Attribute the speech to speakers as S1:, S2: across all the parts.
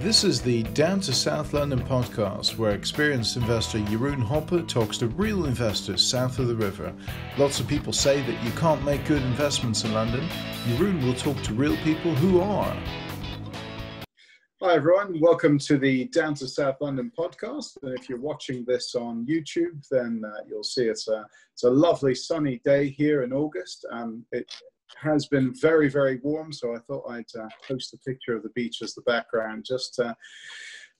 S1: This is the Down to South London podcast, where experienced investor Jeroen Hoppe talks to real investors south of the river. Lots of people say that you can't make good investments in London. Jeroen will talk to real people who are.
S2: Hi, everyone. Welcome to the Down to South London podcast. And if you're watching this on YouTube, then uh, you'll see it's a, it's a lovely sunny day here in August. Um, it has been very, very warm, so I thought I'd uh, post a picture of the beach as the background, just uh,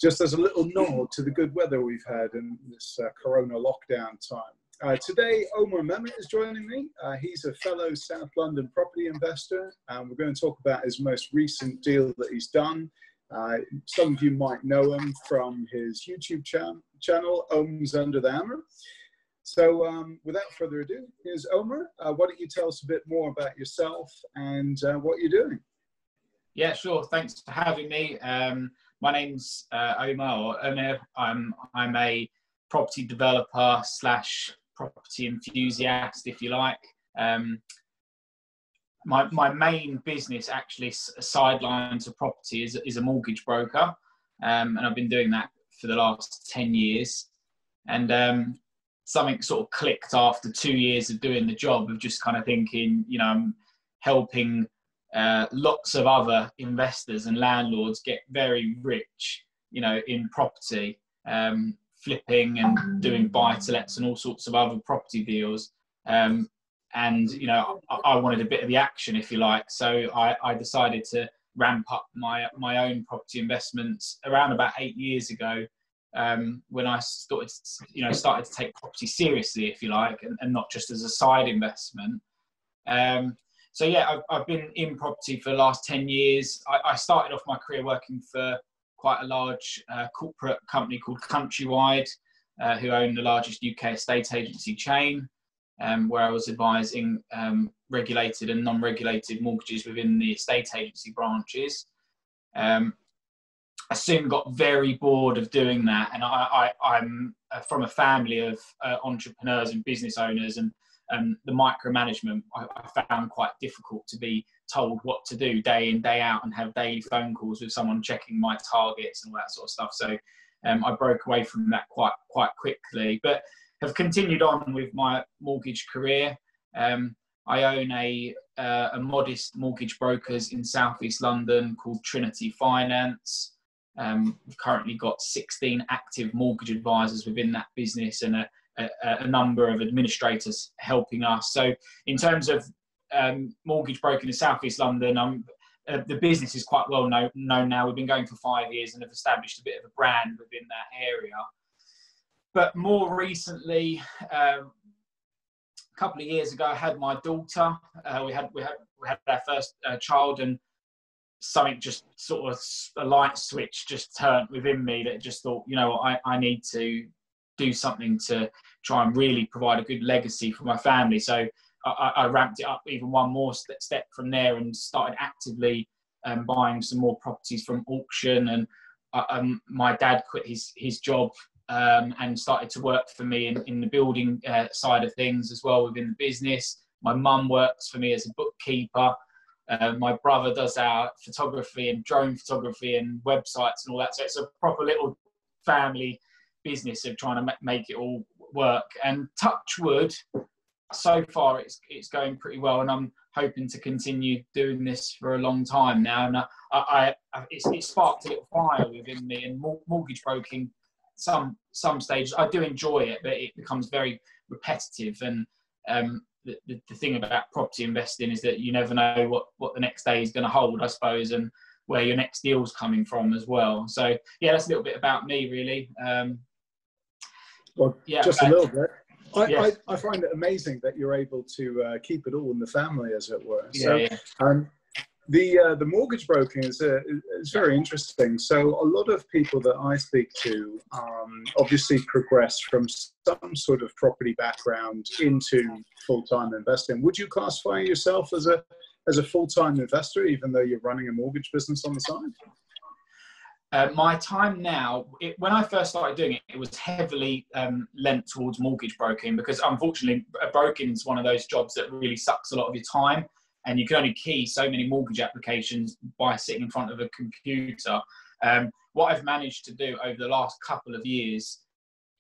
S2: just as a little nod to the good weather we've had in this uh, Corona lockdown time. Uh, today, Omar Mehmet is joining me. Uh, he's a fellow South London property investor, and we're going to talk about his most recent deal that he's done. Uh, some of you might know him from his YouTube cha- channel, Ohms Under the Hammer. So, um, without further ado, here's Omar. Uh, why don't you tell us a bit more about yourself and uh, what you're doing?
S3: Yeah, sure. Thanks for having me. Um, my name's uh, Omar or Omer. I'm I'm a property developer slash property enthusiast, if you like. Um, my my main business, actually, sideline to property, is is a mortgage broker, um, and I've been doing that for the last ten years. And um, something sort of clicked after two years of doing the job of just kind of thinking, you know, I'm helping uh, lots of other investors and landlords get very rich, you know, in property, um, flipping and doing buy to lets and all sorts of other property deals. Um, and, you know, I, I, wanted a bit of the action, if you like. So I, I decided to ramp up my, my own property investments around about eight years ago um, when I started, you know, started to take property seriously, if you like, and, and not just as a side investment. Um, so yeah, I've, I've, been in property for the last 10 years. I, I started off my career working for quite a large uh, corporate company called Countrywide, uh, who own the largest UK estate agency chain, um, where I was advising um, regulated and non-regulated mortgages within the estate agency branches. Um, I soon got very bored of doing that, and I, am uh, from a family of uh, entrepreneurs and business owners, and um, the micromanagement I, I, found quite difficult to be told what to do day in day out and have daily phone calls with someone checking my targets and all that sort of stuff. So um, I broke away from that quite quite quickly, but have continued on with my mortgage career. Um, I own a, uh, a modest mortgage brokers in southeast London called Trinity Finance. Um, we've currently got 16 active mortgage advisors within that business and a, a, a number of administrators helping us. So, in terms of um, mortgage broking in Southeast London, um, uh, the business is quite well known, known now. We've been going for five years and have established a bit of a brand within that area. But more recently, um, a couple of years ago, I had my daughter. Uh, we had we had we had our first uh, child, and something just sort of a light switch just turned within me that just thought, you know, I, I need to do something to try and really provide a good legacy for my family. So I, I ramped it up even one more step, step from there and started actively um, buying some more properties from auction. And uh, um, my dad quit his his job um, and started to work for me in, in the building uh, side of things as well within the business. My mum works for me as a bookkeeper. Uh, my brother does our photography and drone photography and websites and all that. So it's a proper little family business of trying to make it all work. And touch wood, so far it's it's going pretty well, and I'm hoping to continue doing this for a long time now. And I, I, I it's, it sparked a little fire within me. And mortgage broking, some some stages I do enjoy it, but it becomes very repetitive and um, the, the, thing about property investing is that you never know what, what the next day is going to hold, I suppose, and where your next deal's coming from as well. So yeah, that's a little bit about me, really. Um,
S2: well, yeah, just a little bit. I, yes. I, I, find it amazing that you're able to uh, keep it all in the family, as it were. So, yeah, yeah. Um, the uh, the mortgage broking is uh, very interesting. So a lot of people that I speak to um, obviously progress from some sort of property background into full time investing. Would you classify yourself as a as a full time investor, even though you're running a mortgage business on the side?
S3: Uh, my time now, it, when I first started doing it, it was heavily um, lent towards mortgage broking because unfortunately, broking is one of those jobs that really sucks a lot of your time and you can only key so many mortgage applications by sitting in front of a computer. Um, what I've managed to do over the last couple of years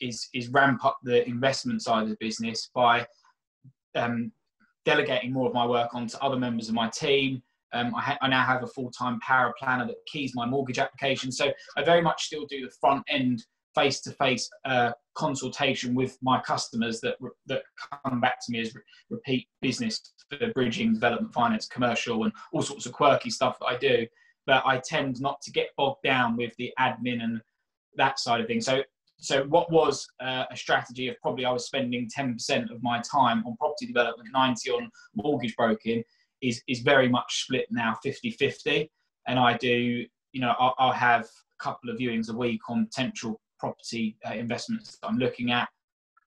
S3: is is ramp up the investment side of the business by um, delegating more of my work onto other members of my team. Um, I, ha- I, now have a full-time paraplanner that keys my mortgage application. So I very much still do the front end face-to-face uh, consultation with my customers that that come back to me as re- repeat business for bridging, development, finance, commercial, and all sorts of quirky stuff that I do. But I tend not to get bogged down with the admin and that side of things. So so what was uh, a strategy of probably I was spending 10% of my time on property development, 90 on mortgage broking is, is very much split now 50 50. And I do, you know, I'll, I'll, have a couple of viewings a week on potential property uh, investments that I'm looking at.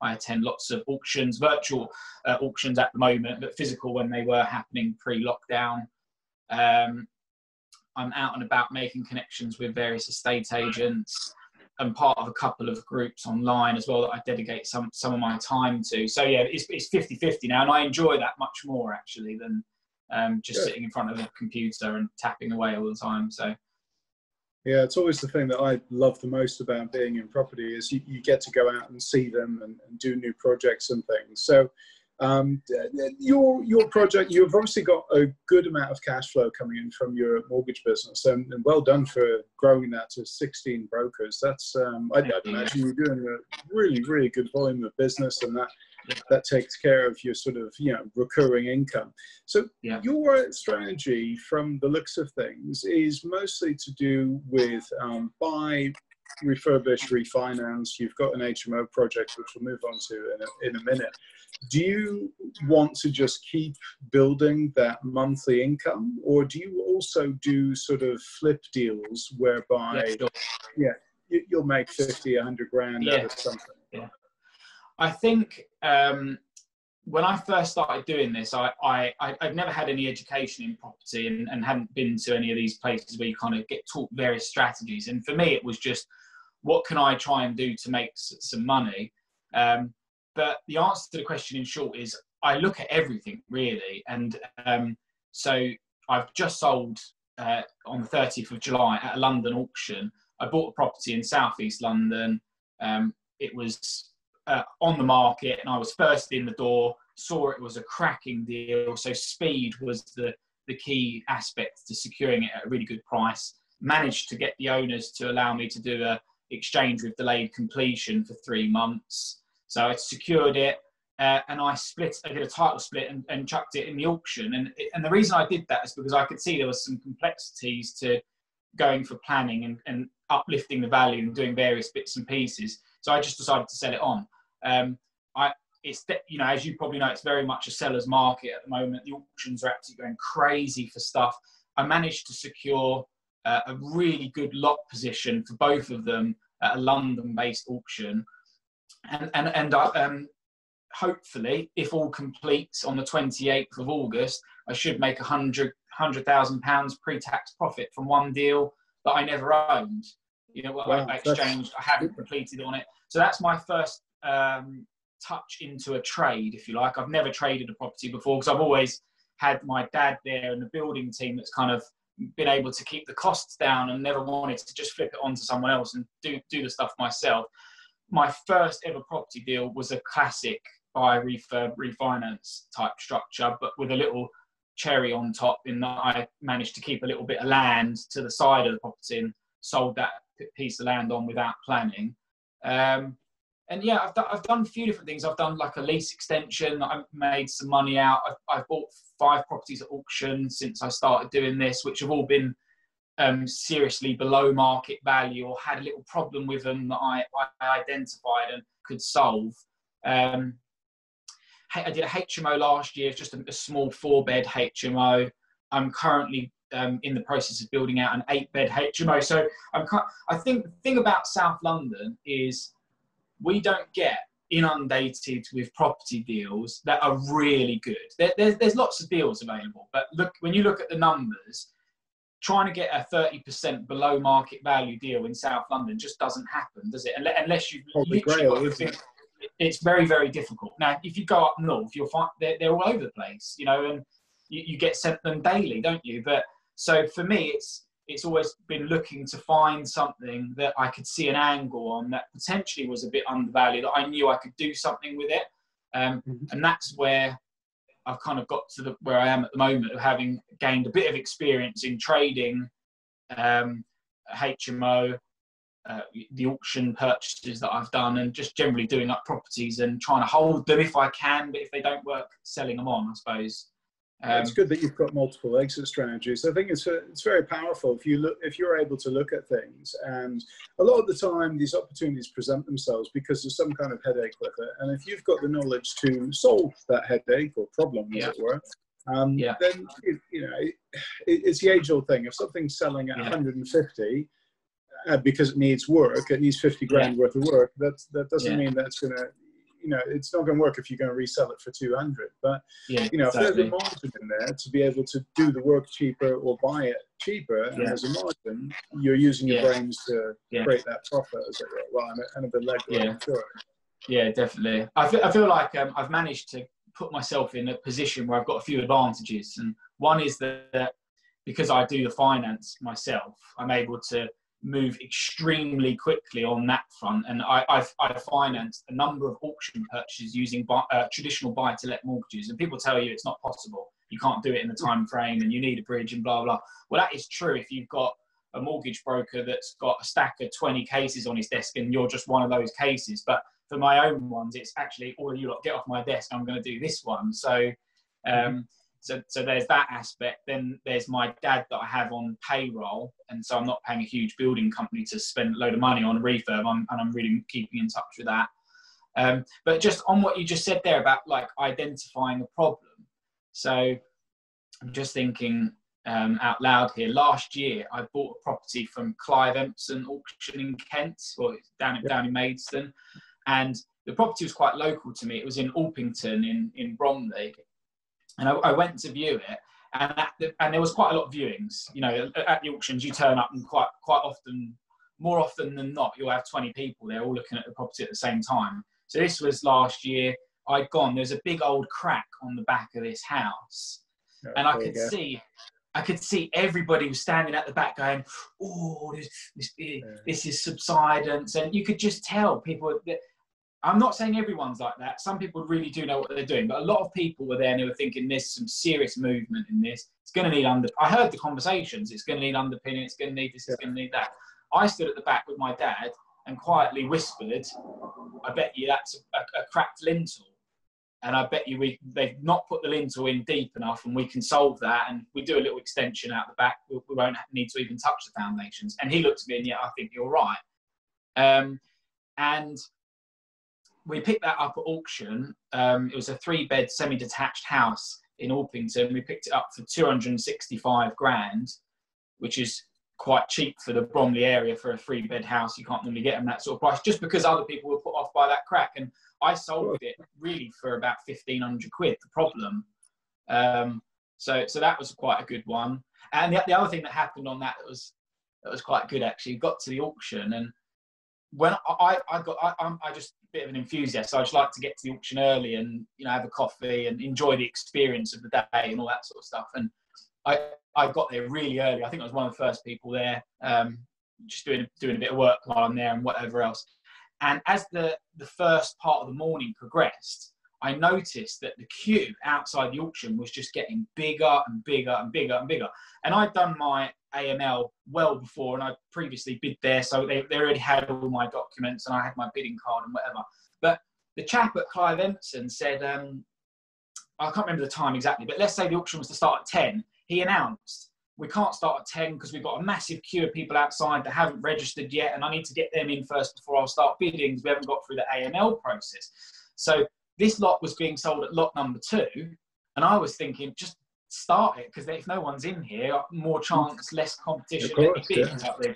S3: I attend lots of auctions, virtual uh, auctions at the moment, but physical when they were happening pre lockdown. Um, I'm out and about making connections with various estate agents and part of a couple of groups online as well that I dedicate some some of my time to. So yeah, it's it's 50-50 now, and I enjoy that much more actually than um, just Good. sitting in front of a computer and tapping away all the time. So.
S2: Yeah, it's always the thing that I love the most about being in property is you, you get to go out and see them and, and do new projects and things. So um, your your project, you've obviously got a good amount of cash flow coming in from your mortgage business, and, and well done for growing that to 16 brokers. That's um, I'd, I'd imagine you're doing a really really good volume of business, and that that takes care of your sort of you know recurring income. So yeah. your strategy, from the looks of things, is mostly to do with um, buy refurbish, refinance. You've got an HMO project, which we'll move on to in a, in a minute. Do you want to just keep building that monthly income, or do you also do sort of flip deals whereby, yeah, sure. yeah you, will make 50, 100 grand yeah. out of something?
S3: Yeah. I think um, when I first started doing this, I, I, I'd never had any education in property and, and hadn't been to any of these places where you kind of get taught various strategies. And for me, it was just what can I try and do to make some money? Um, but the answer to the question in short is I look at everything really. And um, so I've just sold uh, on the 30th of July at a London auction. I bought a property in southeast London. Um, it was uh, on the market and I was first in the door, saw it was a cracking deal. So speed was the, the key aspect to securing it at a really good price. Managed to get the owners to allow me to do a exchange with delayed completion for three months. So I secured it uh, and I split, I did a title split and, and chucked it in the auction. And, and the reason I did that is because I could see there was some complexities to going for planning and, and uplifting the value and doing various bits and pieces. So I just decided to sell it on. Um, I, it's you know as you probably know it's very much a seller's market at the moment the auctions are absolutely going crazy for stuff i managed to secure uh, a really good lot position for both of them at a London-based auction, and and and uh, um, hopefully, if all completes on the 28th of August, I should make a hundred hundred thousand pounds pre-tax profit from one deal that I never owned. You know, wow, I, I exchanged, I haven't completed on it. So that's my first um, touch into a trade, if you like. I've never traded a property before because I've always had my dad there and the building team that's kind of been able to keep the costs down and never wanted to just flip it onto someone else and do, do the stuff myself. My first ever property deal was a classic buy refurb refinance type structure, but with a little cherry on top in that I managed to keep a little bit of land to the side of the property and sold that piece of land on without planning. Um, and yeah, I've, I've done a few different things. I've done like a lease extension. I've made some money out. I've, I've bought five properties at auction since I started doing this, which have all been um, seriously below market value or had a little problem with them that I, I identified and could solve. Um, I did a HMO last year, just a, a small four bed HMO. I'm currently um, in the process of building out an eight bed HMO. So I'm, I think the thing about South London is we don't get inundated with property deals that are really good. There, there's, there's lots of deals available, but look when you look at the numbers, trying to get a 30% below market value deal in South London just doesn't happen, does it? Unless you literally think it's very, very difficult. Now, if you go up north, you'll find they're, they're all over the place, you know, and you, you get sent them daily, don't you? But so for me, it's it's always been looking to find something that I could see an angle on that potentially was a bit undervalued, that I knew I could do something with it. Um, mm-hmm. And that's where I've kind of got to the, where I am at the moment of having gained a bit of experience in trading um, HMO, uh, the auction purchases that I've done, and just generally doing up properties and trying to hold them if I can, but if they don't work, selling them on, I suppose.
S2: Um, it's good that you've got multiple exit strategies. I think it's uh, it's very powerful if you look if you're able to look at things. And a lot of the time, these opportunities present themselves because there's some kind of headache with it. And if you've got the knowledge to solve that headache or problem, as yeah. it were, um, yeah. then it, you know it, it's the age-old thing. If something's selling at yeah. 150 uh, because it needs work, it needs 50 grand worth of work. That that doesn't mean that's going to you know, it's not going to work if you're going to resell it for 200. But, yeah, you know, exactly. if there's a margin in there to be able to do the work cheaper or buy it cheaper, yeah. and there's a margin, you're using your yeah. brains to create that profit, as it were. Well, and a, and a bit leg
S3: yeah. sure. Yeah, definitely. I feel, I feel like um, I've managed to put myself in a position where I've got a few advantages. And one is that because I do the finance myself, I'm able to move extremely quickly on that front. And I, I've, I've financed a number of auction purchases using buy, uh, traditional buy-to-let mortgages. And people tell you it's not possible. You can't do it in the time frame and you need a bridge and blah, blah. Well, that is true if you've got a mortgage broker that's got a stack of 20 cases on his desk and you're just one of those cases. But for my own ones, it's actually all of you lot get off my desk. I'm going to do this one. So um, so, so there's that aspect. Then there's my dad that I have on payroll, and so I'm not paying a huge building company to spend a load of money on a refurb, I'm, and I'm really keeping in touch with that. Um, but just on what you just said there about like identifying a problem. So I'm just thinking um, out loud here. Last year, I bought a property from Clive Emson Auction in Kent, or down, yep. down in Maidstone, and the property was quite local to me. It was in Orpington in, in Bromley, and I, I went to view it, and the, and there was quite a lot of viewings. You know, at the auctions, you turn up and quite quite often, more often than not, you'll have 20 people there all looking at the property at the same time. So this was last year. I'd gone. There's a big old crack on the back of this house, oh, and I could see. I could see everybody was standing at the back going, "Oh, this, this, this is subsidence," and you could just tell people that I'm not saying everyone's like that. Some people really do know what they're doing, but a lot of people were there and they were thinking there's some serious movement in this. It's going to need under. I heard the conversations. It's going to need underpinning. It's going to need this. It's going to need that. I stood at the back with my dad and quietly whispered, "I bet you that's a, a cracked lintel." And I bet you we they've not put the lintel in deep enough, and we can solve that. And we do a little extension out the back. We, we won't need to even touch the foundations. And he looked at me and yeah, I think you're right. Um, and we picked that up at auction. Um, it was a three bed semi detached house in Orpington. We picked it up for 265 grand, which is quite cheap for the Bromley area for a three bed house. You can't normally get them that sort of price just because other people were put off by that crack. And I sold it really for about 1500 quid, the problem. Um, so, so that was quite a good one. And the, the other thing that happened on that was, that was quite good actually, got to the auction and when I, I got I, I'm I just bit of an enthusiast, so I just like to get to the auction early and you know have a coffee and enjoy the experience of the day and all that sort of stuff. And I I got there really early. I think I was one of the first people there, um, just doing doing a bit of work while I'm there and whatever else. And as the the first part of the morning progressed, I noticed that the queue outside the auction was just getting bigger and bigger and bigger and bigger. And I'd done my AML well before, and I'd previously bid there, so they, they already had all my documents, and I had my bidding card and whatever. But the chap at Clive Emson said, um, I can't remember the time exactly, but let's say the auction was to start at 10. He announced, we can't start at 10 because we've got a massive queue of people outside that haven't registered yet, and I need to get them in first before I'll start bidding because we haven't got through the AML process. So this lot was being sold at lot number two, and I was thinking, just start it because if no one's in here, more chance, less competition. Course, yeah.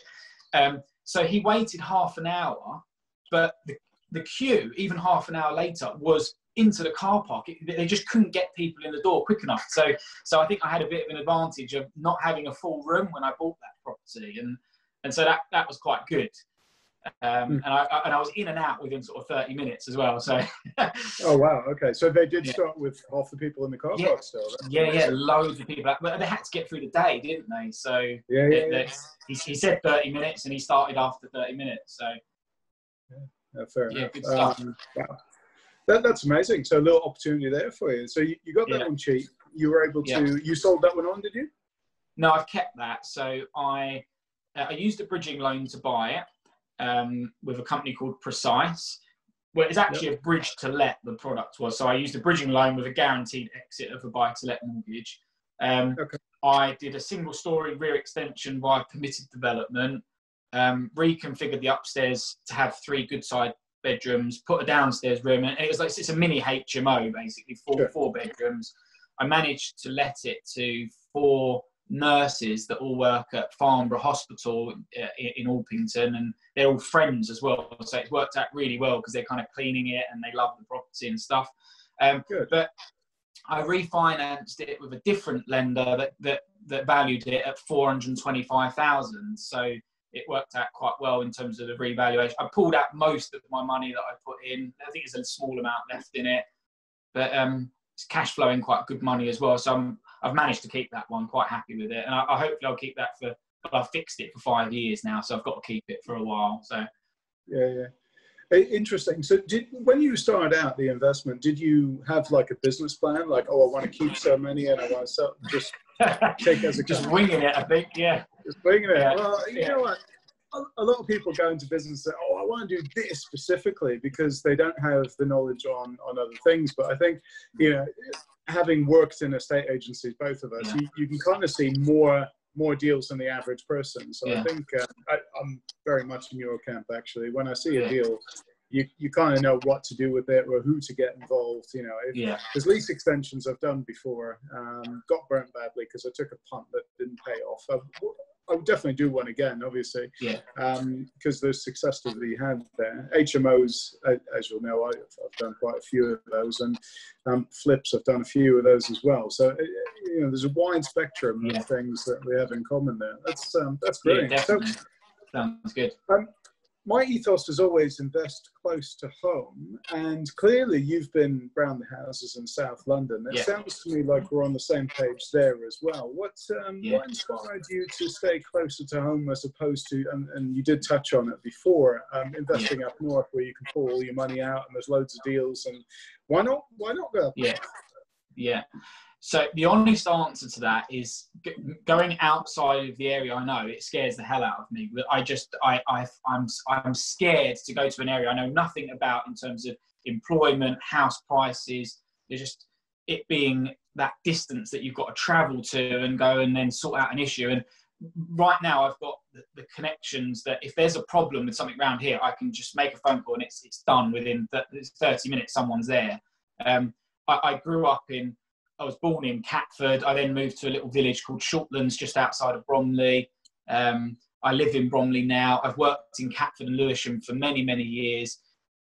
S3: um, so he waited half an hour, but the, the queue, even half an hour later, was into the car park. It, they just couldn't get people in the door quick enough. So, so I think I had a bit of an advantage of not having a full room when I bought that property, and and so that that was quite good. Um, mm. and, I, and I was in and out within sort of 30 minutes as well. So.
S2: oh wow! Okay, so they did yeah. start with half the people in the car
S3: yeah.
S2: park still.
S3: That's yeah, amazing. yeah, loads of people. But they had to get through the day, didn't they? So
S2: yeah, yeah,
S3: it, yeah. He, he, said 30 minutes, and he started after 30 minutes. So.
S2: Yeah, fair enough. Good stuff. Um, wow. That, that's amazing. So a little opportunity there for you. So you, you got that one cheap. You were able to. You sold that one on, did you?
S3: No, I've kept that. So I uh, I used a bridging loan to buy it um, with a company called Precise. Well, it's actually yep. a bridge to let the product was. So I used a bridging loan with a guaranteed exit of a buy to let mortgage. Um, okay. I did a single story rear extension via permitted development, um, reconfigured the upstairs to have three good side bedrooms, put a downstairs room, and it was like it's a mini HMO basically, four sure. four bedrooms. I managed to let it to four nurses that all work at Farnborough Hospital uh, in Orpington, and they're all friends as well. So it's worked out really well because they're kind of cleaning it and they love the property and stuff. Um. But I refinanced it with a different lender that that, that valued it at four hundred twenty-five thousand. So it worked out quite well in terms of the revaluation. I pulled out most of my money that I put in. I think there's a small amount left in it, but um, it's cash flowing quite good money as well. So I'm I've managed to keep that one. Quite happy with it, and I, I hopefully I'll keep that for. I've fixed it for five years now, so I've got to keep it for a while. So.
S2: Yeah, yeah. Interesting. So, did when you started out the investment, did you have like a business plan? Like, oh, I want to keep so many, and I want to sell, just take as a
S3: just winging it. I think, yeah.
S2: Just winging it. Yeah. Well, you yeah. know what? a lot of people go into business and say, "Oh, I want to do this specifically," because they don't have the knowledge on on other things. But I think, you know, having worked in estate agencies, both of us, yeah. you, you, can kind of see more more deals than the average person. So yeah. I think uh, I, am very much in your camp actually. When I see a deal, you, you kind of know what to do with it or who to get involved. You know, if,
S3: yeah.
S2: There's lease extensions I've done before, um, got burnt badly because I took a punt that didn't pay off. I've, I would definitely do one again, obviously.
S3: Yeah.
S2: Um, because there's success to be had there. HMOs, as you'll know, I've, done quite a few of those, and um, flips, I've done a few of those as well. So uh, you know, there's a wide spectrum yeah. of things that we have in common there. That's um, that's brilliant.
S3: Yeah. So, Sounds good.
S2: Um, my ethos is always invest close to home, and clearly you've been around the houses in South London. It yeah. sounds to me like we're on the same page there as well. What um, yeah. what inspired you to stay closer to home as opposed to, and, and you did touch on it before, um, investing yeah. up north where you can pull all your money out and there's loads of deals, and why not why not go up
S3: Yeah, north? yeah. So the honest answer to that is going outside of the area I know. It scares the hell out of me. I just I, I I'm I'm scared to go to an area I know nothing about in terms of employment, house prices. There's just it being that distance that you've got to travel to and go and then sort out an issue. And right now I've got the, the, connections that if there's a problem with something around here, I can just make a phone call and it's it's done within 30 minutes. Someone's there. Um, I, I grew up in I was born in Catford. I then moved to a little village called Shortlands, just outside of Bromley. Um, I live in Bromley now. I've worked in Catford and Lewisham for many, many years,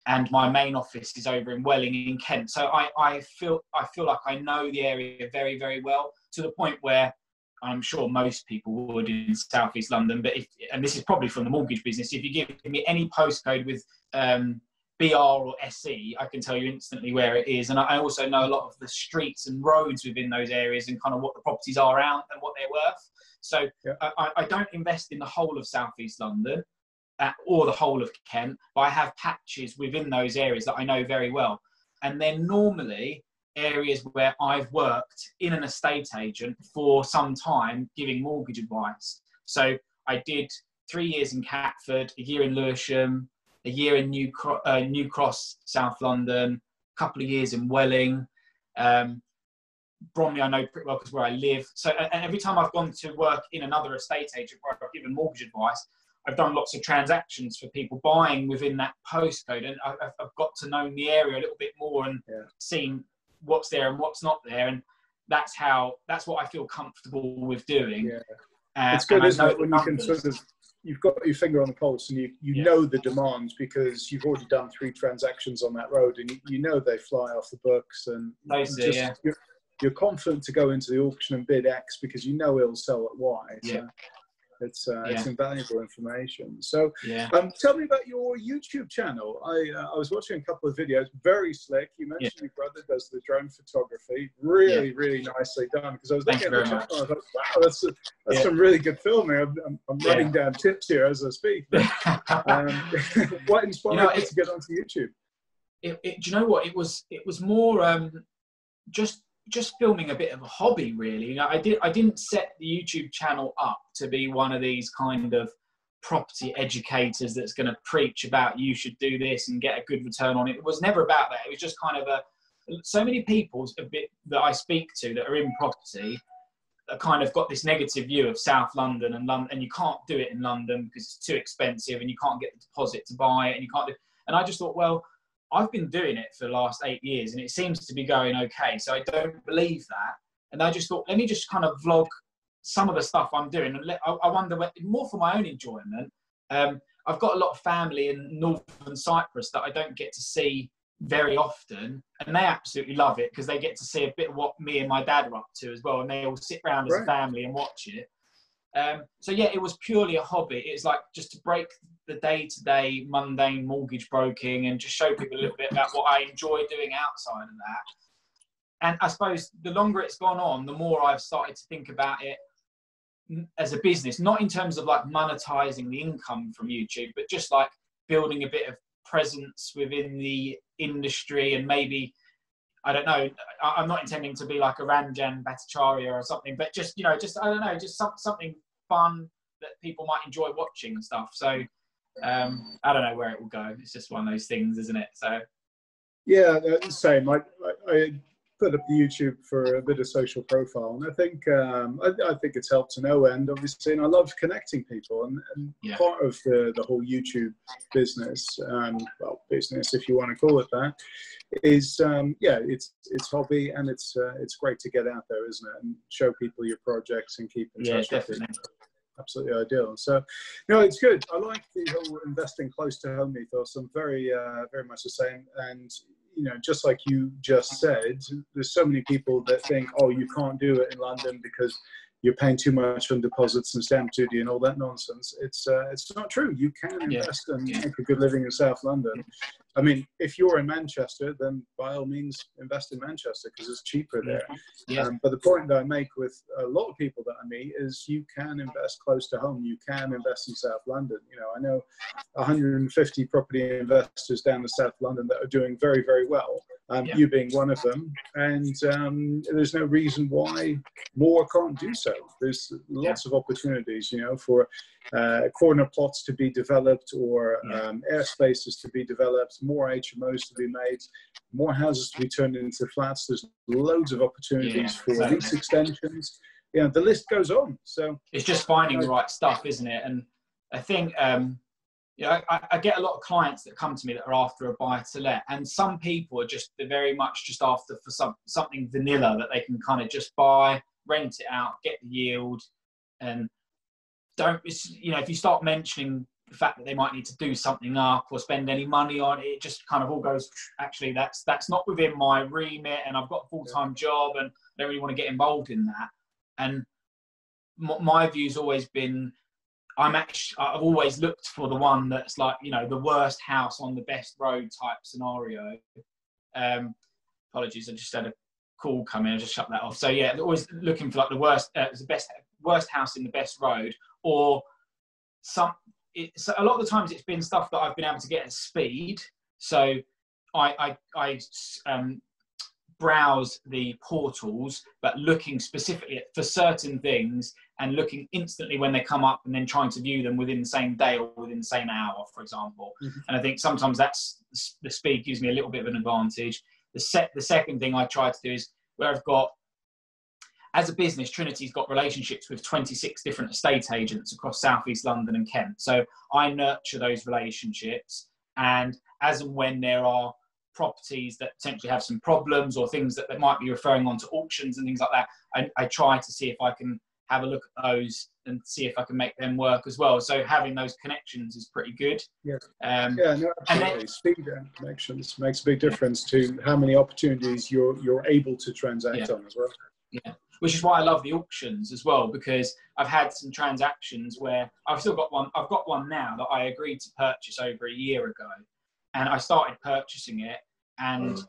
S3: and my main office is over in Welling in Kent. So I, I feel I feel like I know the area very, very well to the point where I'm sure most people would in Southeast London. But if and this is probably from the mortgage business, if you give me any postcode with um, BR or SE, I can tell you instantly where it is. And I also know a lot of the streets and roads within those areas and kind of what the properties are around and what they're worth. So yeah. I, I, don't invest in the whole of Southeast London uh, or the whole of Kent, but I have patches within those areas that I know very well. And they're normally areas where I've worked in an estate agent for some time giving mortgage advice. So I did three years in Catford, a year in Lewisham, a year in New, Cro- uh, New Cross, South London, a couple of years in Welling. Um, Bromley, I know pretty well because where I live. So, and every time I've gone to work in another estate agent where I've given mortgage advice, I've done lots of transactions for people buying within that postcode, and I've, I've got to know the area a little bit more and yeah. seen what's there and what's not there, and that's how that's what I feel comfortable with doing.
S2: Yeah. Uh, it's good, isn't it, when you can sort of you've got your finger on the pulse and you, you yeah. know the demands because you've already done three transactions on that road and you, you know they fly off the books and
S3: just, yeah.
S2: you're, you're, confident to go into the auction and bid X because you know it'll sell at Y.
S3: So, yeah.
S2: It's uh,
S3: Yeah.
S2: it's invaluable information. So,
S3: Yeah.
S2: um, tell me about your YouTube channel. I uh, I was watching a couple of videos, very slick. You mentioned your brother does the drone photography, really really nicely done. Because I was looking at the channel, I was like, wow, that's that's
S3: Yeah.
S2: some really good filming. I'm, I'm, I'm
S3: Yeah.
S2: writing down tips here as I speak. But, um, what inspired
S3: You know,
S2: you
S3: it-
S2: to get onto YouTube?
S3: it, it, do you know what it was it was more um just just filming a bit of a hobby really. I did i didn't set the youtube channel up to be one of these kind of property educators that's going to preach about you should do this and get a good return on it. It was never about that. It was just kind of a so many people that i speak to that are in property are kind of got this negative view of south london and london and you can't do it in london because it's too expensive and you can't get the deposit to buy it and you can't do and i just thought well I've been doing it for the last eight years and it seems to be going okay. So I don't believe that. And I just thought, let me just kind of vlog some of the stuff I'm doing. And let, I, I wonder, what- more for my own enjoyment. Um, I've got a lot of family in northern Cyprus that I don't get to see very often. And they absolutely love it because they get to see a bit of what me and my dad are up to as well. And they all sit around as a family and watch it. Um, so yeah, it was purely a hobby. It's like just to break the day-to-day mundane mortgage broking and just show people a little bit about what I enjoy doing outside of that. And I suppose the longer it's gone on, the more I've started to think about it as a business, not in terms of like monetizing the income from YouTube, but just like building a bit of presence within the industry and maybe I don't know. I- I'm not intending to be like a Ranjan Bhattacharya or something, but just you know, just I don't know, just some, something fun that people might enjoy watching and stuff. So um, I don't know where it will go. It's just one of those things, isn't it? So
S2: Yeah, uh, same. I, I put up YouTube for a bit of social profile, and I think um, I, I think it's helped to no end, obviously. And I love connecting people, and, and
S3: Yeah.
S2: part of the the whole YouTube business, um, well, business if you want to call it that, is um, yeah, it's it's hobby, and it's uh, it's great to get out there, isn't it, and show people your projects and keep in
S3: yeah,
S2: touch with
S3: definitely.
S2: absolutely ideal. So, no, it's good. I like the whole investing close to home ethos. I'm very, uh, very much the same. And you know, just like you just said, there's so many people that think, oh, you can't do it in London because you're paying too much on deposits and stamp duty and all that nonsense. It's uh, it's not true. You can
S3: Yeah.
S2: invest and
S3: Yeah.
S2: make a good living in South London. I mean, if you're in Manchester, then by all means invest in Manchester because it's cheaper there.
S3: Yeah.
S2: Um, but the point that I make with a lot of people that I meet is you can invest close to home. You can invest in South London. You know, I know 150 property investors down in South London that are doing very, very well. Um,
S3: Yeah.
S2: You being one of them, and um, there's no reason why more can't do so. There's lots of opportunities, you know, for uh, corner plots to be developed or
S3: Yeah.
S2: um, air spaces to be developed, more HMOs to be made, more houses to be turned into flats. There's loads of opportunities
S3: Yeah,
S2: for
S3: exactly.
S2: lease extensions. You know, the list goes on. So
S3: it's just finding the right stuff, isn't it? And I think, um, you know, I, I get a lot of clients that come to me that are after a buy to let, and some people are just they're very much just after for some something vanilla that they can kind of just buy, rent it out, get the yield, and don't you know if you start mentioning the fact that they might need to do something up or spend any money on it, it just kind of all goes actually that's that's not within my remit, and I've got a full time job, and I don't really want to get involved in that. And m- my view's always been I'm actually I've always looked for the one that's like you know the worst house on the best road type scenario. Um, apologies, I just had a call come in. I just shut that off. So yeah, always looking for like the worst, uh, the best, worst house in the best road, or some. It's a lot of the times it's been stuff that I've been able to get at speed. So I I, I um, browse the portals, but looking specifically for certain things and looking instantly when they come up and then trying to view them within the same day or within the same hour, for example.
S2: Mhm.
S3: And I think sometimes that's the speed gives me a little bit of an advantage. The set the second thing I try to do is where I've got as a business, Trinity's got relationships with 26 different estate agents across Southeast London and Kent. So I nurture those relationships, and as and when there are properties that potentially have some problems or things that, that might be referring on to auctions and things like that, I, I try to see if I can have a look at those and see if I can make them work as well. So having those connections is pretty good.
S2: Yeah.
S3: Um,
S2: yeah, no,
S3: then-
S2: absolutely. Speed and connections makes a big difference to how many opportunities you're you're able to transact
S3: Yeah.
S2: on as well.
S3: Yeah, which is why I love the auctions as well because I've had some transactions where I've still got one. I've got one now that I agreed to purchase over a year ago, and I started purchasing it, and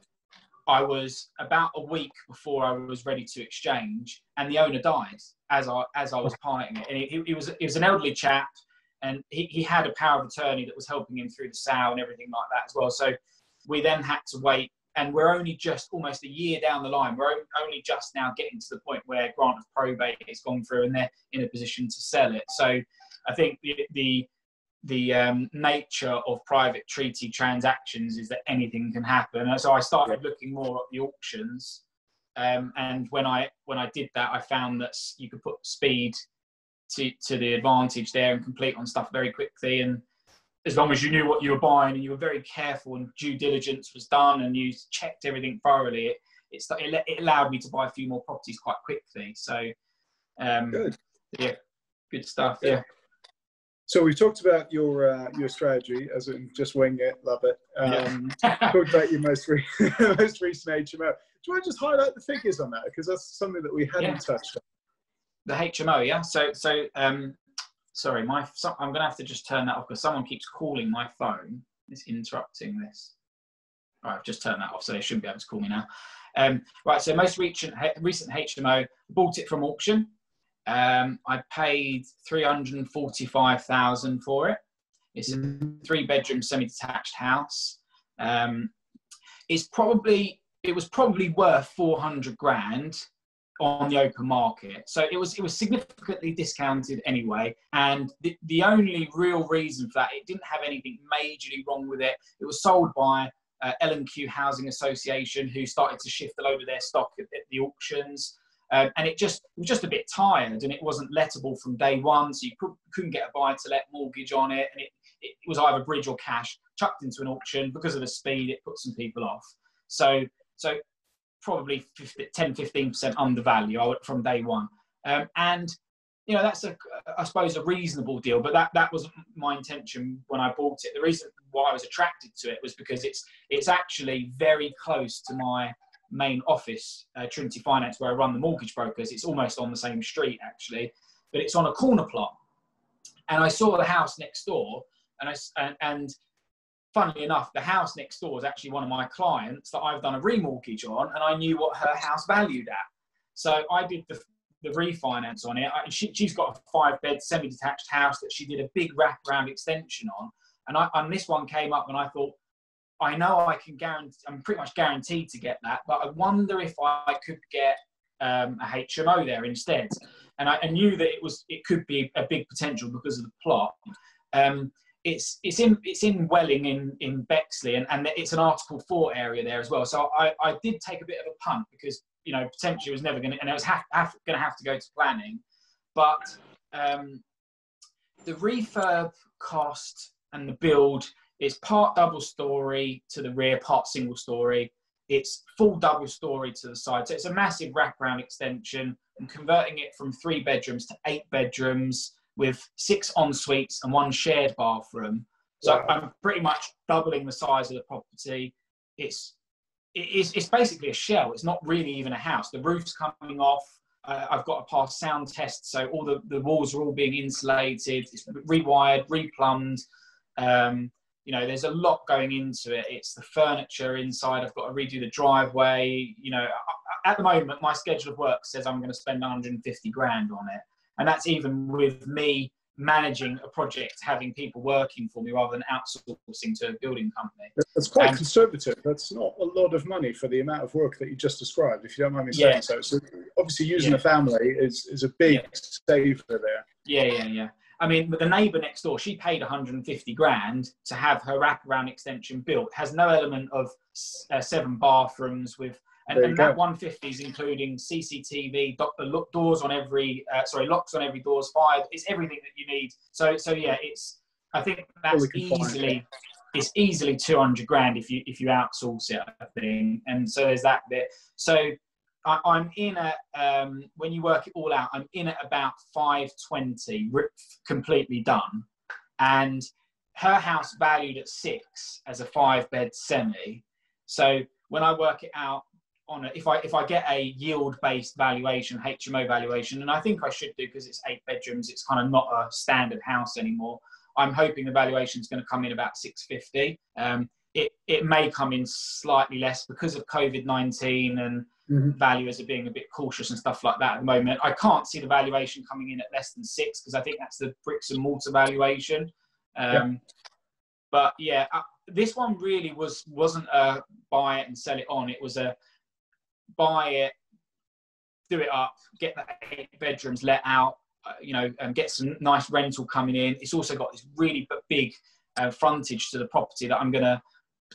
S3: I was about a week before I was ready to exchange, and the owner died as I as I was parting it. And he, he was he was an elderly chap, and he, he had a power of attorney that was helping him through the sale and everything like that as well. So we then had to wait and we're only just almost a year down the line. We're only just now getting to the point where grant of probate has gone through and they're in a position to sell it. So I think the the, the um, nature of private treaty transactions is that anything can happen. And so I started looking more at the auctions, um, and when I when I did that, I found that you could put speed to to the advantage there and complete on stuff very quickly and as long as you knew what you were buying and you were very careful and due diligence was done and you checked everything thoroughly, it, it, it allowed me to buy a few more properties quite quickly. So, um, good. Yeah, good stuff. Yeah. yeah.
S2: So we've talked about your uh, your strategy, as in just wing it, love it. Um, yeah. talked about your most, re- most recent HMO. Do you want to just highlight the figures on that because that's something that we hadn't yeah. touched on.
S3: The HMO, yeah. So so um, sorry, my I'm going to have to just turn that off because someone keeps calling my phone. It's interrupting this. Right, I've just turned that off, so they shouldn't be able to call me now. Um, right, so most recent recent HMO bought it from auction. Um, I paid three hundred and forty-five thousand for it. It's a three-bedroom semi-detached house. Um, it's probably it was probably worth four hundred grand on the open market. So it was it was significantly discounted anyway. And the, the only real reason for that, it didn't have anything majorly wrong with it. It was sold by uh, L&Q Housing Association, who started to shift a load of their stock at, at the auctions. Um, and it just it was just a bit tired, and it wasn't lettable from day one, so you could, not get a buy-to-let mortgage on it, and it, it was either bridge or cash. Chucked into an auction because of the speed, it put some people off. So so probably 50, 10, 15% under value from day one. Um, and, you know, that's a, I suppose, a reasonable deal, but that, that wasn't my intention when I bought it. The reason why I was attracted to it was because it's, it's actually very close to my main office, uh, Trinity Finance, where I run the mortgage brokers. It's almost on the same street, actually, but it's on a corner plot. And I saw the house next door, and I, and, and funnily enough, the house next door is actually one of my clients that I've done a remortgage on, and I knew what her house valued at. So I did the, the refinance on it. I, she, has got a five bed semi detached house that she did a big wraparound extension on. And, I, and this one came up, and I thought, I know I can guarantee, I'm pretty much guaranteed to get that, but I wonder if I could get um, a HMO there instead. And I, I, knew that it was it could be a big potential because of the plot. Um, it's it's in it's in Welling in in Bexley, and, and it's an Article Four area there as well. So I, I did take a bit of a punt because you know potentially was never going to, and it was going to have to go to planning, but um, the refurb cost and the build is part double story to the rear, part single story. It's full double story to the side, so it's a massive wraparound extension. And converting it from three bedrooms to eight bedrooms with six en suites and one shared bathroom. So wow. I'm pretty much doubling the size of the property. It's it's, it's basically a shell. It's not really even a house. The roof's coming off. Uh, I've got to pass sound tests, so all the, the walls are all being insulated. It's rewired, replumbed. Um, you know, there's a lot going into it. It's the furniture inside. I've got to redo the driveway. You know, at the moment, my schedule of work says I'm going to spend 150 grand on it and that's even with me managing a project, having people working for me rather than outsourcing to a building company.
S2: That's quite um, conservative. That's not a lot of money for the amount of work that you just described, if you don't mind me saying yeah. so. So obviously using yeah. a family is, is a big yeah. saver there.
S3: Yeah, yeah, yeah. I mean, with the neighbour next door, she paid 150 grand to have her wraparound extension built. Has no element of uh, seven bathrooms with and, and that 150 is including CCTV, do- doors on every, uh, sorry, locks on every doors, fire. It's everything that you need. So, so yeah, it's. I think that's easily, it's easily 200 grand if you if you outsource it. I think, and so there's that bit. So I, am in at um, when you work it all out, I'm in at about 520, completely done, and her house valued at six as a five bed semi. So when I work it out on a, if I if I get a yield based valuation, HMO valuation, and I think I should do because it's eight bedrooms, it's kind of not a standard house anymore. I'm hoping the valuation is going to come in about 650. Um, it it may come in slightly less because of COVID 19 and mm-hmm. being a bit cautious and stuff like that at the moment. I can't see the valuation coming in at less than six because I think that's the bricks and mortar valuation. Um, yeah. But yeah, uh, this one really was wasn't a buy it and sell it on. It was a buy it, do it up, get the eight bedrooms let out, uh, you know, and get some nice rental coming in. It's also got this really big uh, frontage to the property that I'm going to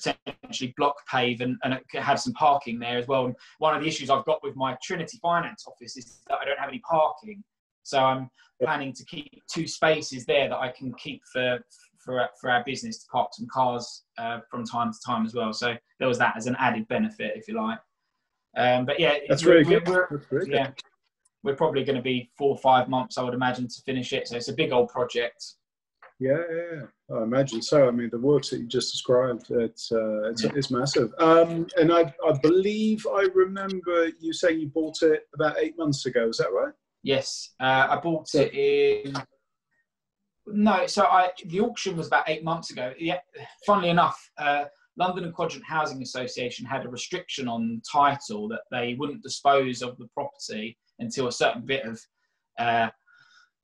S3: potentially block pave and, and have some parking there as well. And one of the issues I've got with my Trinity Finance office is that I don't have any parking. So I'm planning to keep two spaces there that I can keep for for, for our business to park some cars uh, from time to time as well. So there was that as an added benefit, if you like. Um, but yeah,
S2: that's really good. That's really
S3: yeah,
S2: good.
S3: we're probably going to be four or five months, I would imagine, to finish it. So it's a big old project.
S2: Yeah, yeah, I imagine so. I mean, the works that you just described, it's uh, it's, it's massive. Um, and I, I believe I remember you saying you bought it about eight months ago. Is that right?
S3: Yes, uh, I bought it in. No, so I the auction was about eight months ago. Yeah, funnily enough, uh, London and Quadrant Housing Association had a restriction on title that they wouldn't dispose of the property until a certain bit of uh,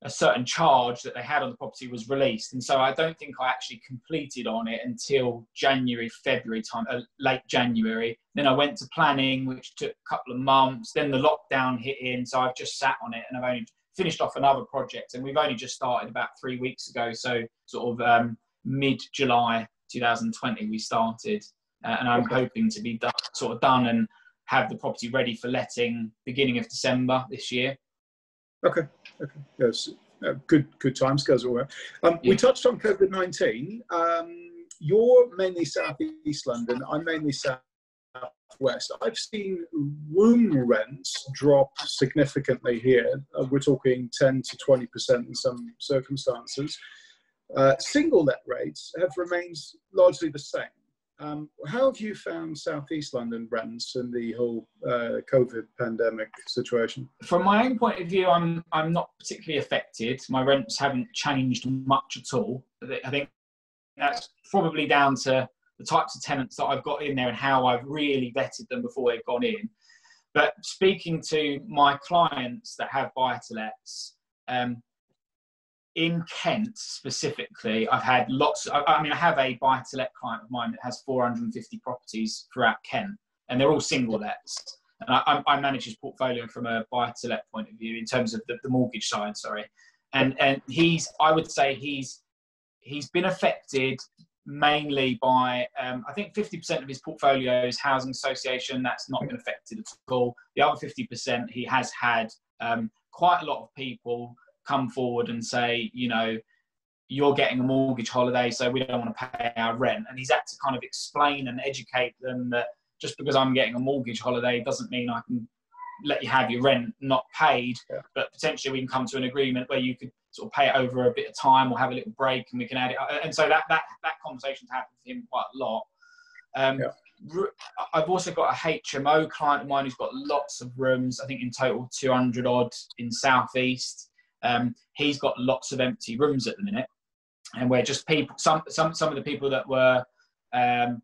S3: a certain charge that they had on the property was released. And so I don't think I actually completed on it until January, February time, uh, late January. Then I went to planning, which took a couple of months. Then the lockdown hit in, so I've just sat on it and I've only finished off another project. And we've only just started about three weeks ago, so sort of um, mid July 2020 we started, uh, and I'm hoping to be done, sort of done and have the property ready for letting beginning of December this year.
S2: Okay. Okay. Yes. Uh, good. Good time scales all right. Um, yeah. We touched on COVID nineteen. Um, you're mainly southeast London. I'm mainly southwest. I've seen room rents drop significantly here. Uh, we're talking ten to twenty percent in some circumstances. Uh, single let rates have remained largely the same. Um, how have you found Southeast London rents and the whole uh, COVID pandemic situation?
S3: From my own point of view, I'm I'm not particularly affected. My rents haven't changed much at all. I think that's probably down to the types of tenants that I've got in there and how I've really vetted them before they've gone in. But speaking to my clients that have buy to lets, um, in Kent specifically, I've had lots. I, I mean, I have a buy to let client of mine that has 450 properties throughout Kent, and they're all single lets. And I, I manage his portfolio from a buy to let point of view in terms of the, the mortgage side. Sorry, and and he's I would say he's he's been affected mainly by um, I think 50% of his portfolio is housing association. That's not been affected at all. The other 50% he has had um, quite a lot of people come forward and say, you know, you're getting a mortgage holiday, so we don't want to pay our rent. And he's had to kind of explain and educate them that just because I'm getting a mortgage holiday doesn't mean I can let you have your rent not paid, yeah. but potentially we can come to an agreement where you could sort of pay it over a bit of time or have a little break and we can add it. And so that that that conversation's happened with him quite a lot. Um, yeah. I've also got a HMO client of mine who's got lots of rooms. I think in total 200 odd in southeast. Um, he's got lots of empty rooms at the minute, and where just people, some some some of the people that were um,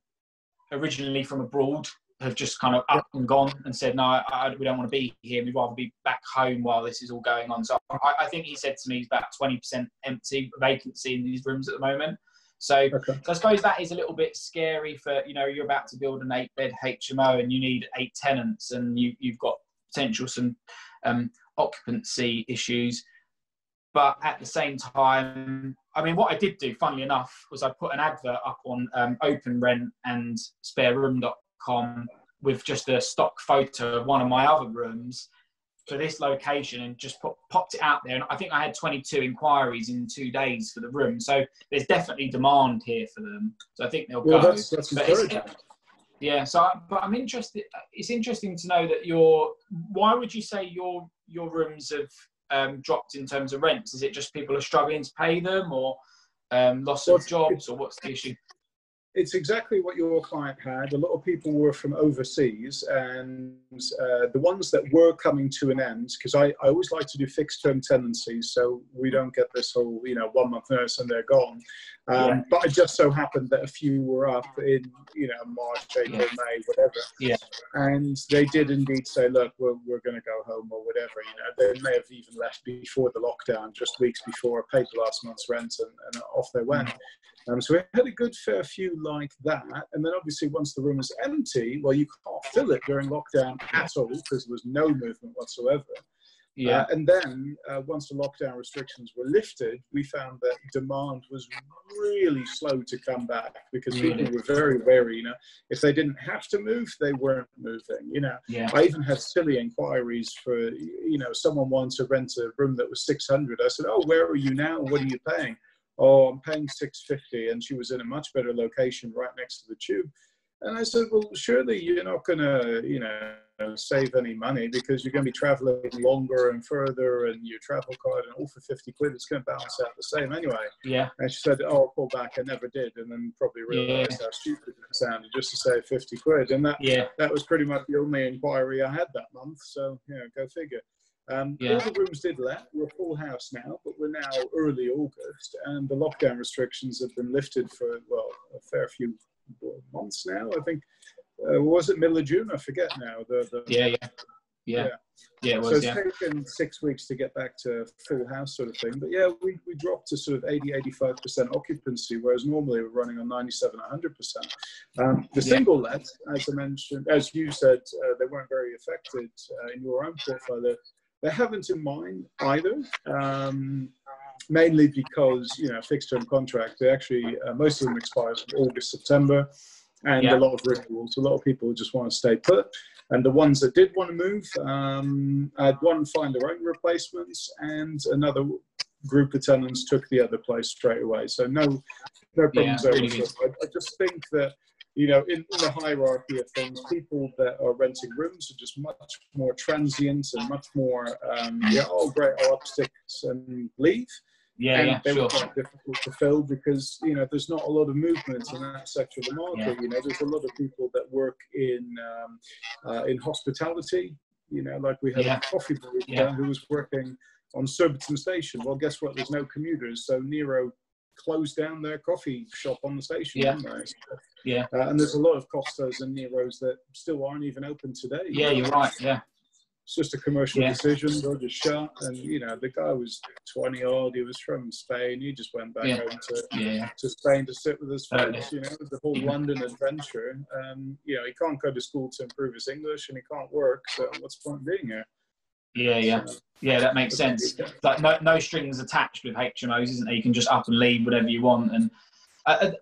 S3: originally from abroad have just kind of up and gone and said, no, I, I, we don't want to be here. We'd rather be back home while this is all going on. So I, I think he said to me he's about 20% empty vacancy in these rooms at the moment. So, okay. so, I suppose that is a little bit scary for, you know, you're about to build an eight bed HMO and you need eight tenants and you, you've got potential some um, occupancy issues but at the same time, I mean, what I did do, funnily enough, was I put an advert up on um, Open Rent and SpareRoom.com with just a stock photo of one of my other rooms for this location and just put, popped it out there. And I think I had 22 inquiries in two days for the room. So there's definitely demand here for them. So I think they'll well,
S2: go. That's, that's encouraging.
S3: Yeah, so I, but I'm interested. It's interesting to know that your. Why would you say your your rooms have um, dropped in terms of rents? Is it just people are struggling to pay them, or um, loss of jobs, or what's the issue?
S2: It's exactly what your client had. A lot of people were from overseas, and uh, the ones that were coming to an end, because I, I always like to do fixed term tenancies so we don't get this whole, you know, one month notice and they're gone. Um, yeah. But it just so happened that a few were up in, you know, March, April, yeah. May, whatever.
S3: Yeah.
S2: And they did indeed say, look, we're, we're going to go home or whatever. You know, they may have even left before the lockdown, just weeks before, paid the last month's rent, and, and off they went. Um, so we had a good fair few like that. And then obviously, once the room is empty, well, you can't fill it during lockdown at all because there was no movement whatsoever.
S3: Yeah.
S2: Uh, and then uh, once the lockdown restrictions were lifted, we found that demand was really slow to come back because people were very wary. You know, if they didn't have to move, they weren't moving. You know,
S3: yeah.
S2: I even had silly inquiries for, you know, someone wanted to rent a room that was 600. I said, oh, where are you now? What are you paying? Oh, I'm paying 650. And she was in a much better location right next to the tube. And I said, well, surely you're not going to, you know, save any money because you're going to be traveling longer and further and your travel card and all for 50 quid, it's going to balance out the same anyway.
S3: Yeah.
S2: And she said, oh, I'll pull back. I never did. And then probably realized yeah. how stupid it sounded just to save 50 quid. And that,
S3: yeah.
S2: that was pretty much the only inquiry I had that month. So, you know, go figure. Um, yeah. All the rooms did let. We're full house now, but we're now early August, and the lockdown restrictions have been lifted for well a fair few months now. I think uh, was it middle of June? I forget now. The, the
S3: yeah, yeah, yeah, yeah. it was,
S2: so it's
S3: yeah.
S2: taken six weeks to get back to full house sort of thing. But yeah, we, we dropped to sort of 80, 85% occupancy, whereas normally we're running on 97, 100%. Um, the single let, as I mentioned, as you said, uh, they weren't very affected uh, in your own portfolio. They haven't in mind either. Um, mainly because you know fixed term contract. They actually uh, most of them expire from August, September, and yeah. a lot of renewals. A lot of people just want to stay put. And the ones that did want to move, um, had one find their own replacements, and another group of tenants took the other place straight away. So no, no problems yeah, really I, I just think that you know, in, in, the hierarchy of things, people that are renting rooms are just much more transient and much more, um, yeah, oh, great, I'll up sticks and leave.
S3: Yeah,
S2: and
S3: yeah,
S2: they
S3: sure.
S2: were quite difficult to fill because you know there's not a lot of movement in that sector of the market. Yeah. You know, there's a lot of people that work in um, uh, in hospitality. You know, like we had yeah. a coffee boy yeah. who was working on Surbiton Station. Well, guess what? There's no commuters, so Nero closed down their coffee shop on the station.
S3: Yeah, yeah.
S2: Uh, and there's a lot of Costas and Neros that still aren't even open today.
S3: Yeah, you're right. Yeah.
S2: It's just a commercial yeah. decision. They're just shut. And, you know, the guy was 20 odd. He was from Spain. He just went back
S3: yeah.
S2: home to,
S3: yeah.
S2: to Spain to sit with his friends, you know, the whole London adventure. Um, you know, he can't go to school to improve his English and he can't work. So what's the point being here?
S3: Yeah, yeah, yeah. That makes sense. Like no, no strings attached with HMOs, isn't it? You can just up and leave whatever you want, and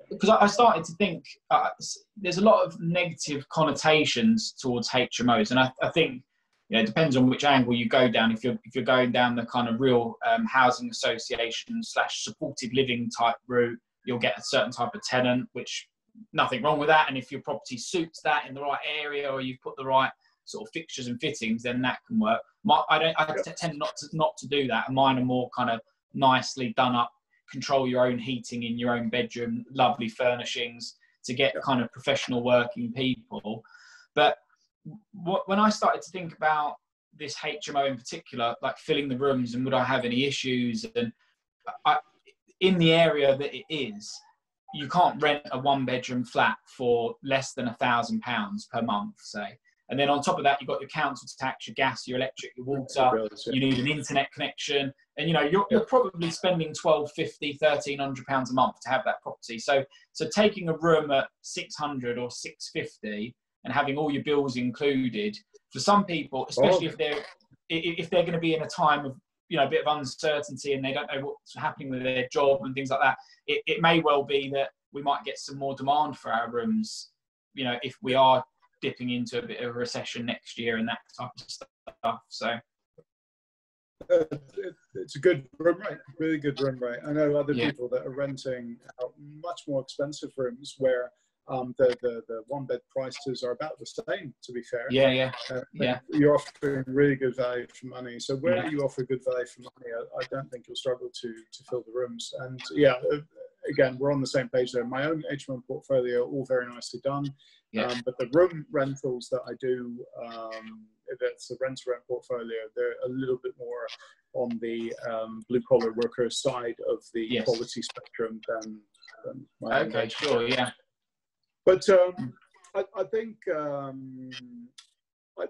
S3: because uh, uh I started to think uh, there's a lot of negative connotations towards HMOs, and I, I think you know, it depends on which angle you go down. If you're if you're going down the kind of real um, housing association slash supported living type route, you'll get a certain type of tenant, which nothing wrong with that. And if your property suits that in the right area, or you've put the right sort of fixtures and fittings, then that can work. My, I don't. I tend not to not to do that. And mine are more kind of nicely done up. Control your own heating in your own bedroom, lovely furnishings to get kind of professional working people. But what, when I started to think about this HMO in particular, like filling the rooms and would I have any issues, and I, in the area that it is, you can't rent a one bedroom flat for less than a thousand pounds per month, say. And then on top of that, you've got your council tax, your gas, your electric, your water. You need an internet connection, and you know you're, you're probably spending 12, 50, 1300 pounds a month to have that property. So, so taking a room at 600 or 650 and having all your bills included for some people, oh. especially oh. if they're if they're going to be in a time of you know a bit of uncertainty and they don't know what's happening with their job and things like that, it, it may well be that we might get some more demand for our rooms. You know, if we are dipping into a bit of a recession next year and that type of stuff. So.
S2: Uh, it, it's a good room rate, really good room rate. I know other yeah. people that are renting out much more expensive rooms where um, the, the, the one bed prices are about the same, to be fair.
S3: Yeah, yeah. Uh, yeah.
S2: You're offering really good value for money. So where yeah. you offer good value for money, I, I, don't think you'll struggle to, to fill the rooms. And yeah, again, we're on the same page there. My own HMO portfolio, all very nicely done.
S3: Yeah.
S2: Um, but the room rentals that I do, um, that's the rent to rent portfolio, they're a little bit more on the um, blue collar worker side of the
S3: Yes.
S2: quality spectrum than, than my own
S3: Okay,
S2: HMO.
S3: sure, yeah.
S2: But um, I, I think um, I,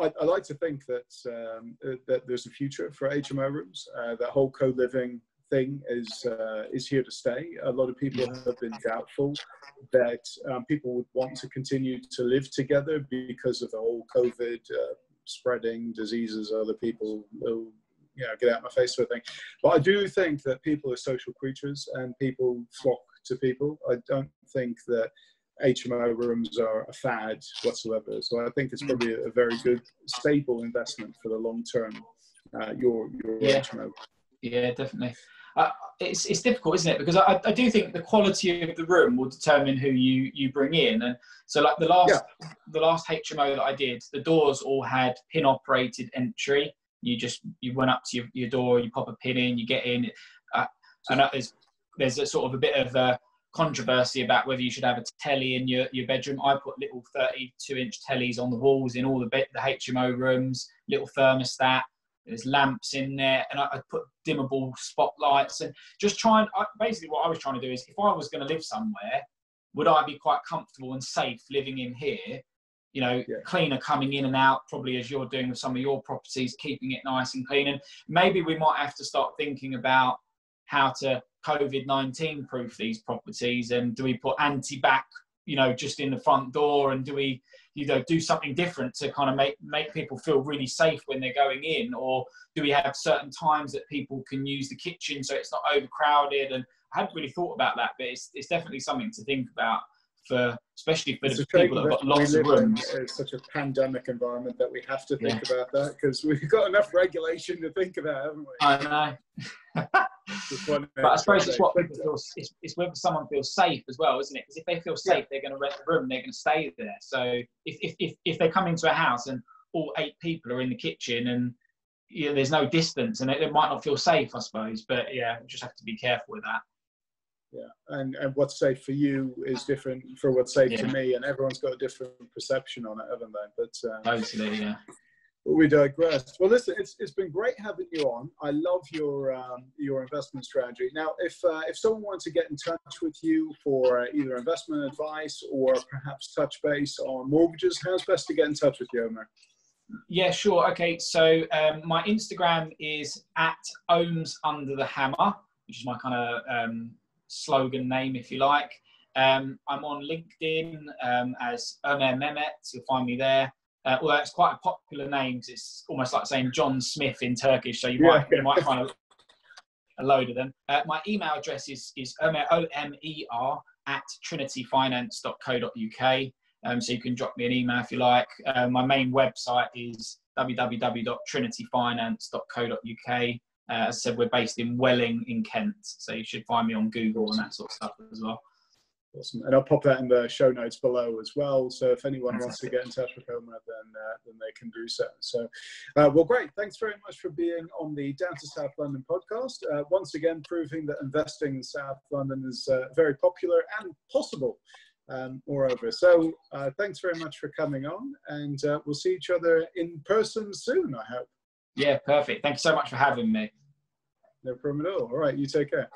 S2: I, I like to think that um, that there's a future for HMO rooms. Uh, that whole co-living thing is uh, is here to stay. A lot of people have been doubtful that um, people would want to continue to live together because of the whole COVID uh, spreading diseases, other people. will, You know, get out my face sort of thing. But I do think that people are social creatures and people flock to people. I don't think that HMO rooms are a fad whatsoever. So I think it's probably a very good, stable investment for the long term. Uh, your your
S3: Yeah.
S2: HMO.
S3: Yeah, definitely. Uh, it's it's difficult, isn't it? Because I, I do think the quality of the room will determine who you you bring in, and so like the last the last HMO that I did, the doors all had pin operated entry. You just you went up to your, your door, you pop a pin in, you get in. Uh, and there's there's a sort of a bit of a controversy about whether you should have a telly in your, your bedroom. I put little 32 inch tellies on the walls in all the bit the HMO rooms, little thermostat. There's lamps in there, and I, I put dimmable spotlights and just trying. I, basically, what I was trying to do is, if I was going to live somewhere, would I be quite comfortable and safe living in here? You know,
S2: Yeah.
S3: cleaner coming in and out, probably as you're doing with some of your properties, keeping it nice and clean. And maybe we might have to start thinking about how to COVID 19 proof these properties and do we put antibac, you know, just in the front door and do we, you know, do something different to kind of make, make people feel really safe when they're going in? Or do we have certain times that people can use the kitchen so it's not overcrowded? And I hadn't really thought about that, but it's, it's definitely something to think about for, especially for
S2: It's
S3: the people that have got lots of rooms.
S2: uh, such a pandemic environment that we have to think about that because we've got enough regulation to think about, haven't we?
S3: I know. But I suppose it's what
S2: day.
S3: people feel. It's, it's whether someone feels safe as well, isn't it? Because if they feel safe, they're going to rent the room. They're going to stay there. So if, if if if they come into a house and all eight people are in the kitchen and you know, there's no distance and it, it might not feel safe, I suppose. But yeah, just have to be careful with that.
S2: Yeah, and and what's safe for you is different for what's safe to me, and everyone's got a different perception on it, haven't they? But uh,
S3: Totally, yeah.
S2: We digress. Well, listen, it's it's been great having you on. I love your um, your investment strategy. Now, if uh, if someone wants to get in touch with you for uh, either investment advice or perhaps touch base on mortgages, how's best to get in touch with you, Omer?
S3: Yeah, sure. Okay, so um, my Instagram is at ohms under the hammer, which is my kind of um, slogan name, if you like. Um, I'm on LinkedIn um, as Ömer Mehmet. You'll find me there. Uh, although it's quite a popular name 'cause it's almost like saying John Smith in Turkish, so you
S2: Yeah.
S3: might you might find a, a load of them. Uh, my email address is is omer o m e r at trinityfinance.co.uk. Um, so you can drop me an email if you like. Uh, my main website is www.trinityfinance.co.uk. Uh, as I said, we're based in Welling in Kent, so you should find me on Google and that sort of stuff as well.
S2: Awesome. And I'll pop that in the show notes below as well. So if anyone wants to get in touch with Omer, then uh, then they can do so. So, uh, well, great. Thanks very much for being on the Down to South London podcast. Uh, once again, proving that investing in South London is uh, very popular and possible. Um, moreover, so uh, thanks very much for coming on, and uh, we'll see each other in person soon. I hope.
S3: Yeah, perfect. Thank you so much for having me.
S2: No problem at all. All right, you take care.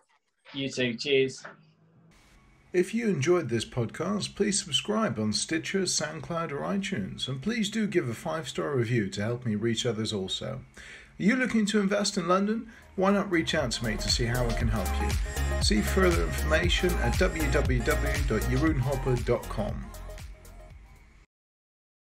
S3: You too. Cheers.
S1: If you enjoyed this podcast, please subscribe on Stitcher, SoundCloud, or iTunes, and please do give a five star review to help me reach others also. Are you looking to invest in London? Why not reach out to me to see how I can help you? See further information at www.jeroenhoppe.com.